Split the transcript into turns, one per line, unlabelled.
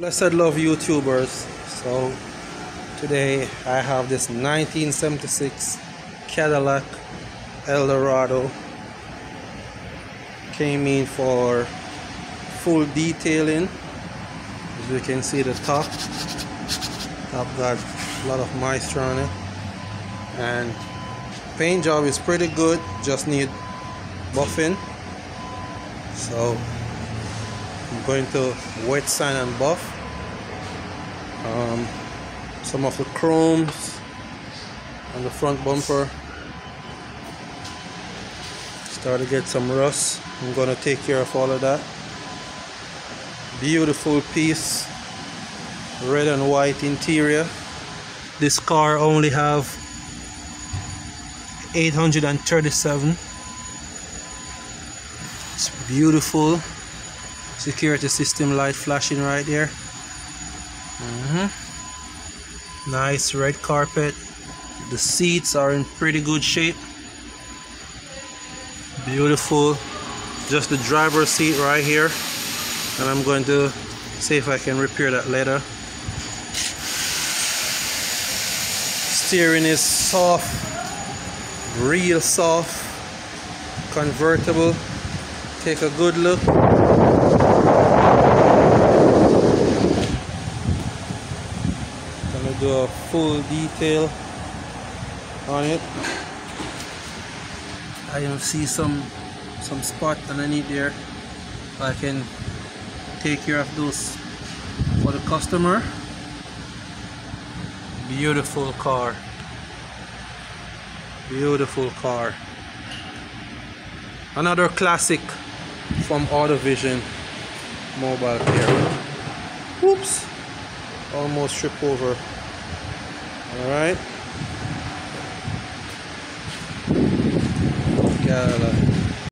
Blessed love YouTubers. So today I have this 1976 Cadillac Eldorado. Came in for full detailing. As you can see the top. Top got a lot of moisture on it. And paint job is pretty good. Just need buffing. So I'm going to wet sand and buff. Um, some of the chromes on the front bumper. Start to get some rust. I'm going to take care of all of that. Beautiful piece. Red and white interior. This car only have 837 it's beautiful security system light flashing right there mm -hmm. nice red carpet. The seats are in pretty good shape. Beautiful. Just the driver's seat right here. And I'm going to see if I can repair that later. Steering is soft. Real soft. Convertible. Take a good look a full detail on it. I can see some some spot underneath there. I can take care of those for the customer. Beautiful car. Beautiful car. Another classic from Autovision mobile care whoops. Almost trip over all right. Cadillac